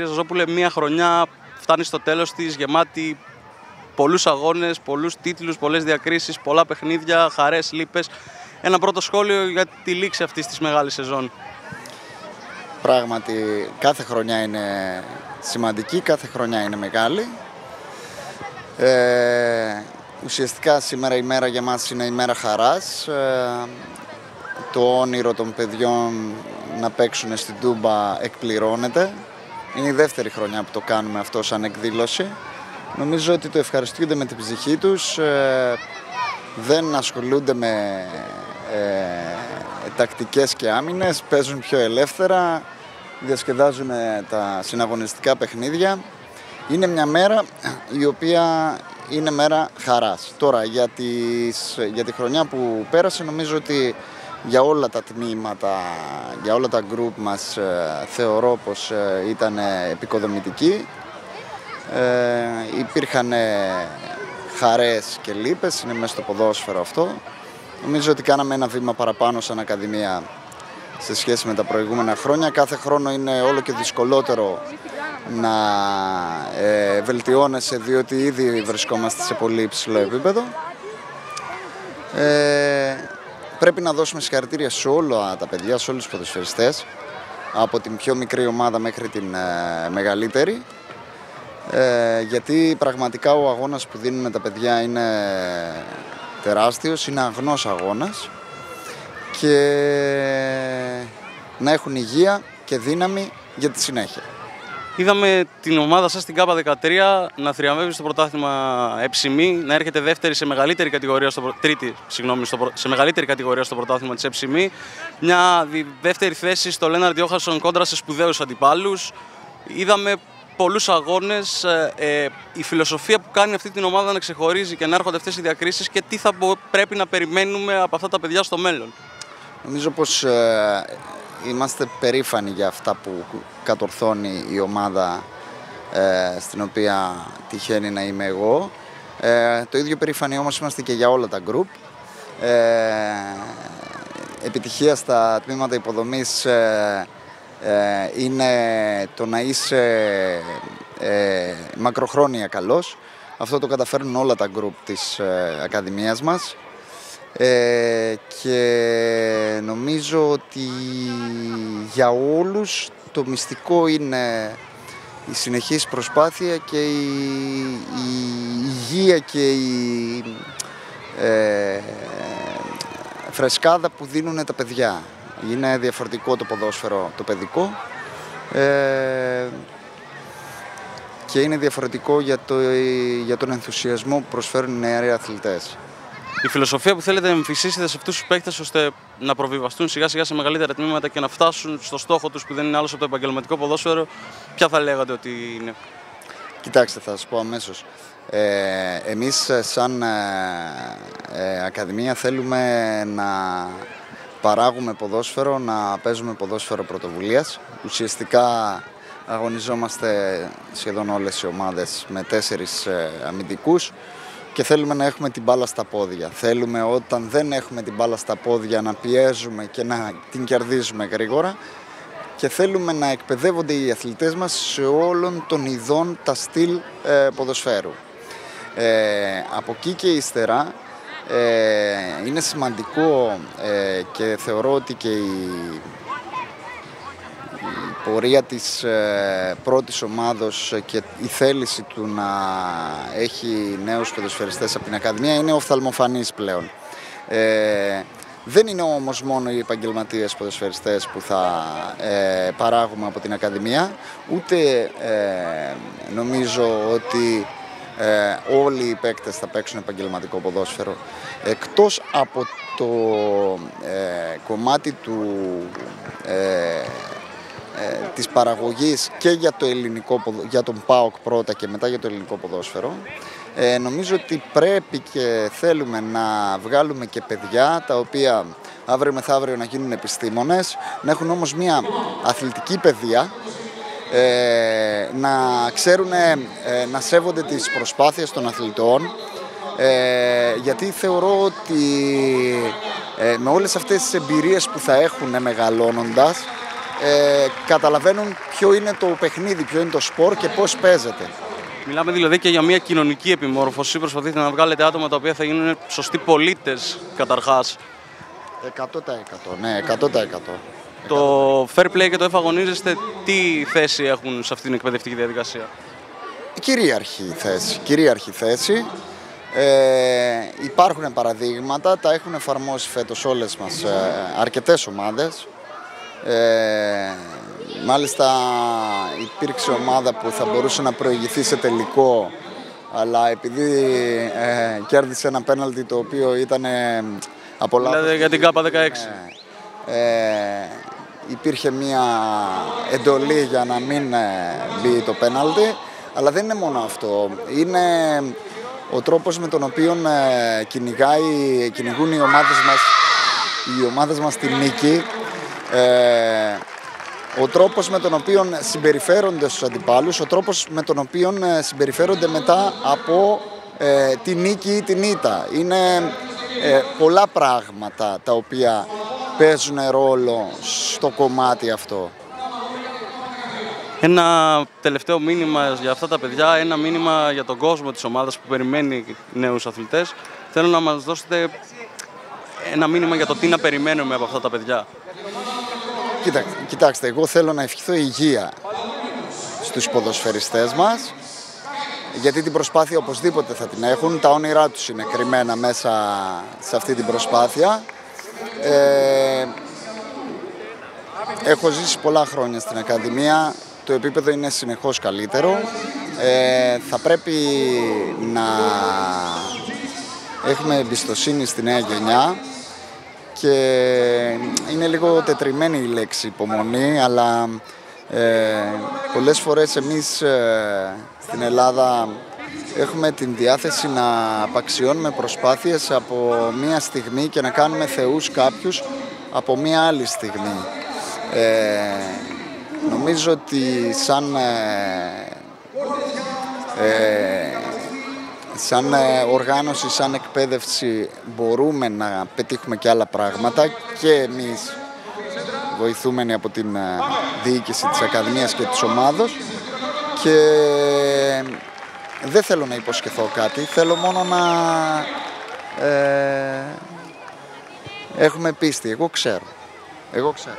κύριε Ζαζόπουλε, μια χρονιά φτάνει στο τέλος της γεμάτη πολλούς αγώνες, πολλούς τίτλους, πολλές διακρίσεις, πολλά παιχνίδια, χαρές, λύπες. Ένα πρώτο σχόλιο για τη λήξη αυτής της μεγάλης σεζόν. Πράγματι, κάθε χρονιά είναι σημαντική, κάθε χρονιά είναι μεγάλη. Ε, ουσιαστικά σήμερα η μέρα για μας είναι η μέρα χαράς. Ε, το όνειρο των παιδιών να παίξουν στην Τούμπα εκπληρώνεται. Είναι η δεύτερη χρονιά που το κάνουμε αυτό σαν εκδήλωση. Νομίζω ότι το ευχαριστούνται με την ψυχή τους, ε, δεν ασχολούνται με ε, τακτικές και άμυνες, παίζουν πιο ελεύθερα, διασκεδάζουν τα συναγωνιστικά παιχνίδια. Είναι μια μέρα η οποία είναι μέρα χαράς. Τώρα για, τις, για τη χρονιά που πέρασε νομίζω ότι για όλα τα τμήματα, για όλα τα γκρουπ μας ε, θεωρώ πως ε, ήταν επικοδομητική. Ε, υπήρχαν χαρές και λύπες, είναι μέσα στο ποδόσφαιρο αυτό. Νομίζω ότι κάναμε ένα βήμα παραπάνω σαν Ακαδημία σε σχέση με τα προηγούμενα χρόνια. Κάθε χρόνο είναι όλο και δυσκολότερο να ε, βελτιώνεσαι διότι ήδη βρισκόμαστε σε πολύ υψηλό επίπεδο. Ε, πρέπει να δώσουμε συγχαρητήρια σε όλα τα παιδιά, σε όλους τους ποδοσφαιριστές από την πιο μικρή ομάδα μέχρι την ε, μεγαλύτερη ε, γιατί πραγματικά ο αγώνας που δίνουμε τα παιδιά είναι τεράστιος, είναι αγνός αγώνας και να έχουν υγεία και δύναμη για τη συνέχεια. Είδαμε την ομάδα σας στην ΚΑΠΑ 13 να θριαμβεύει στο πρωτάθλημα Εψημή, να έρχεται δεύτερη σε μεγαλύτερη κατηγορία στο, τρίτη, συγγνώμη, στο, σε μεγαλύτερη κατηγορία στο πρωτάθλημα της Εψημή. Μια δεύτερη θέση στο Λέναρντ Ιόχασον κόντρα σε σπουδαίους αντιπάλους. Είδαμε πολλούς αγώνες, ε, ε, η φιλοσοφία που κάνει αυτή την ομάδα να ξεχωρίζει και να έρχονται αυτές οι διακρίσεις και τι θα πρέπει να περιμένουμε από αυτά τα παιδιά στο μέλλον. Νομίζω πως ε, είμαστε περήφανοι για αυτά που κατορθώνει η ομάδα ε, στην οποία τυχαίνει να είμαι εγώ. Ε, το ίδιο περήφανοι όμως είμαστε και για όλα τα γκρουπ. Ε, επιτυχία στα τμήματα υποδομής ε, είναι το να είσαι μακροχρόνια καλός. Αυτό το καταφέρνουν όλα τα γκρουπ της Ακαδημίας μας. Ε, και νομίζω ότι για όλους το μυστικό είναι η συνεχής προσπάθεια και η, υγεία και η ε, φρεσκάδα που δίνουν τα παιδιά. Είναι διαφορετικό το ποδόσφαιρο το παιδικό ε, και είναι διαφορετικό για, το, για τον ενθουσιασμό που προσφέρουν οι νεαροί αθλητές η φιλοσοφία που θέλετε να εμφυσίσετε σε αυτούς τους παίκτες ώστε να προβιβαστούν σιγά σιγά σε μεγαλύτερα τμήματα και να φτάσουν στο στόχο τους που δεν είναι άλλος από το επαγγελματικό ποδόσφαιρο, ποια θα λέγατε ότι είναι; Κοιτάξτε, θα σας πω αμέσως. Ε, εμείς σαν ε, ε, Ακαδημία θέλουμε να παράγουμε ποδόσφαιρο, να παίζουμε ποδόσφαιρο πρωτοβουλίας. Ουσιαστικά αγωνιζόμαστε σχεδόν όλες οι ομάδες με τέσσερις ε, αμυντικούς και θέλουμε να έχουμε την μπάλα στα πόδια. Θέλουμε όταν δεν έχουμε την μπάλα στα πόδια να πιέζουμε και να την κερδίζουμε γρήγορα και θέλουμε να εκπαιδεύονται οι αθλητές μας σε όλων των ειδών τα στυλ ε, ποδοσφαίρου. Ε, από εκεί και ύστερα ε, είναι σημαντικό ε, και θεωρώ ότι και η πορεία της ε, πρώτης ομάδος και η θέληση του να έχει νέους ποδοσφαιριστές από την Ακαδημία είναι οφθαλμοφανής πλέον. Ε, δεν είναι όμως μόνο οι επαγγελματίες ποδοσφαιριστές που θα ε, παράγουμε από την Ακαδημία, ούτε ε, νομίζω ότι ε, όλοι οι παίκτες θα παίξουν επαγγελματικό ποδόσφαιρο. Εκτός από το κομμάτι του ε, της παραγωγής και για, το ελληνικό, για τον ΠΑΟΚ πρώτα και μετά για το ελληνικό ποδόσφαιρο. Ε, νομίζω ότι πρέπει και θέλουμε να βγάλουμε και παιδιά τα οποία αύριο μεθαύριο να γίνουν επιστήμονες, να έχουν όμως μια αθλητική παιδεία, ε, να ξέρουν ε, να σέβονται τις προσπάθειες των αθλητών, ε, γιατί θεωρώ ότι με όλες αυτές τις εμπειρίες που θα έχουν μεγαλώνοντας, ε, καταλαβαίνουν ποιο είναι το παιχνίδι, ποιο είναι το σπορ και πώς παίζεται. Μιλάμε δηλαδή και για μια κοινωνική επιμόρφωση. Προσπαθείτε να βγάλετε άτομα τα οποία θα γίνουν σωστοί πολίτες καταρχάς. 100%. Ναι, 100%. Το fair play και το εφαγωνίζεστε, τι θέση έχουν σε αυτή την εκπαιδευτική διαδικασία; Κυρίαρχη θέση. Κυρίαρχη θέση. Ε, υπάρχουν παραδείγματα, τα έχουν εφαρμόσει φέτος όλες μας ε, αρκετές ομάδες. Ε, μάλιστα υπήρξε ομάδα που θα μπορούσε να προηγηθεί σε τελικό αλλά επειδή ε, κέρδισε ένα πέναλτι το οποίο ήταν ε, από λάθος... Δηλαδή για την ΚΑΠΑ 16. Ε, υπήρχε μια εντολή για να μην ε, μπει το πέναλτι αλλά δεν είναι μόνο αυτό. Είναι ο τρόπος με τον οποίο ε, κυνηγάει, κυνηγούν οι ομάδες μας, οι ομάδες μας τη νίκη ε, ο τρόπος με τον οποίο συμπεριφέρονται στους αντιπάλους, ο τρόπος με τον οποίο ε, συμπεριφέρονται μετά από ε, τη νίκη ή την ήττα. Είναι ε, πολλά πράγματα τα οποία παίζουν ρόλο στο κομμάτι αυτό. Ένα τελευταίο μήνυμα για αυτά τα παιδιά, ένα μήνυμα για τον κόσμο της ομάδας που περιμένει νέους αθλητές. Θέλω να μας δώσετε ένα μήνυμα για το τι να περιμένουμε από αυτά τα παιδιά. Κοιτάξτε, εγώ θέλω να ευχηθώ υγεία στους ποδοσφαιριστές μας γιατί την προσπάθεια οπωσδήποτε θα την έχουν, τα όνειρά τους είναι κρυμμένα μέσα σε αυτή την προσπάθεια. Ε, έχω ζήσει πολλά χρόνια στην Ακαδημία, το επίπεδο είναι συνεχώς καλύτερο. Ε, θα πρέπει να έχουμε εμπιστοσύνη στη νέα γενιά και είναι λίγο τετριμένη η λέξη υπομονή, αλλά ε, πολλές φορές εμείς ε, στην Ελλάδα έχουμε την διάθεση να απαξιώνουμε προσπάθειες από μία στιγμή και να κάνουμε θεούς κάποιους από μία άλλη στιγμή. Ε, νομίζω ότι σαν ε, ε, σαν ε, οργάνωση, σαν εκπαίδευση μπορούμε να πετύχουμε και άλλα πράγματα και εμείς βοηθούμενοι από την ε, διοίκηση της Ακαδημίας και της ομάδος και δεν θέλω να υποσχεθώ κάτι, θέλω μόνο να ε, έχουμε πίστη. Εγώ ξέρω. Εγώ ξέρω.